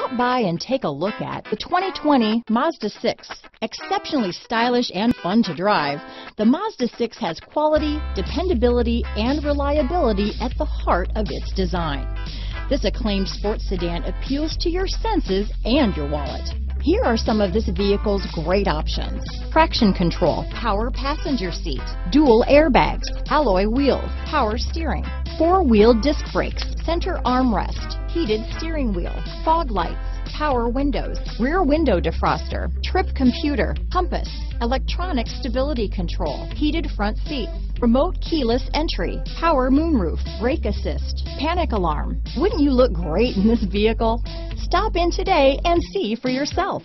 Stop by and take a look at the 2020 Mazda 6. Exceptionally stylish and fun to drive, the Mazda 6 has quality, dependability, and reliability at the heart of its design. This acclaimed sports sedan appeals to your senses and your wallet. Here are some of this vehicle's great options. Traction control, power passenger seat, dual airbags, alloy wheels, power steering, four-wheel disc brakes, center armrest, heated steering wheel, fog lights, power windows, rear window defroster, trip computer, compass, electronic stability control, heated front seats, remote keyless entry, power moonroof, brake assist, panic alarm. Wouldn't you look great in this vehicle? Stop in today and see for yourself.